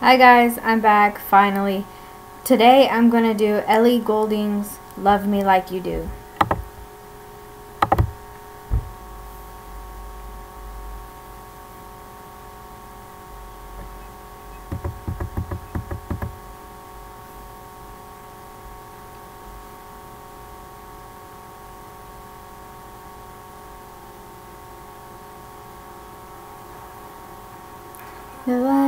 Hi guys, I'm back finally. Today I'm gonna do Ellie Goulding's Love Me Like You Do. Light,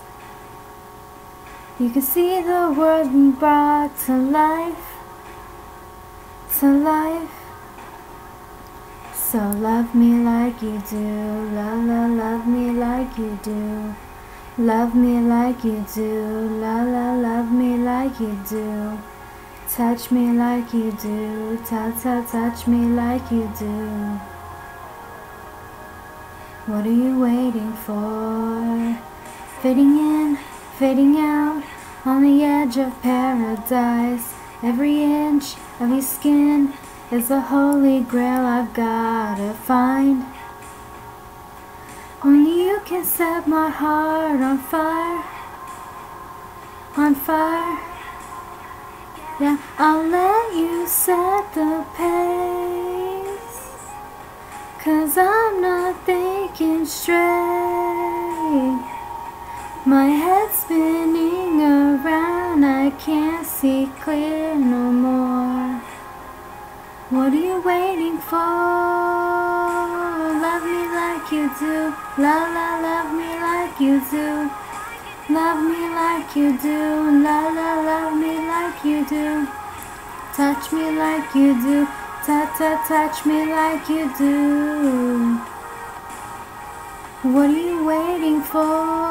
You can see the world brought to life, to life. So love me like you do, la la love me like you do. Love me like you do, la la love me like you do. Touch me like you do, ta ta touch me like you do. What are you waiting for? Fading in, fading out, on the edge of paradise. Every inch of your skin is the holy grail I've gotta find. Only you can set my heart on fire, on fire. Yeah, I'll let you set the pace. Cause I'm not thinking straight. My head's around, I can't see clear no more. What are you waiting for? Love me like you do, la la, love me like you do. Love me like you do, la la, love me like you do. Touch me like you do, ta ta, touch me like you do. What are you waiting for?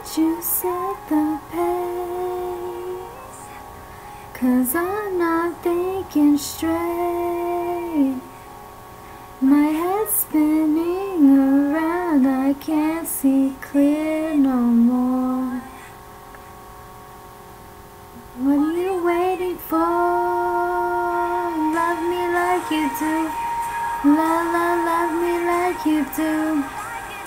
You set the pace. Cause I'm not thinking straight. My head's spinning around, I can't see clear no more. What are you waiting for? Love me like you do. La la, love me like you do.